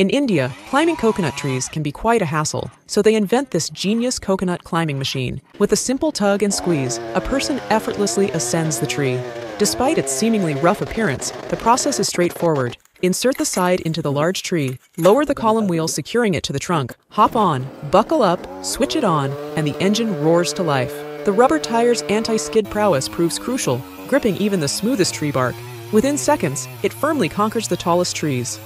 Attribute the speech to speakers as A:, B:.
A: In India, climbing coconut trees can be quite a hassle, so they invent this genius coconut climbing machine. With a simple tug and squeeze, a person effortlessly ascends the tree. Despite its seemingly rough appearance, the process is straightforward. Insert the side into the large tree, lower the column wheel securing it to the trunk, hop on, buckle up, switch it on, and the engine roars to life. The rubber tire's anti-skid prowess proves crucial, gripping even the smoothest tree bark. Within seconds, it firmly conquers the tallest trees.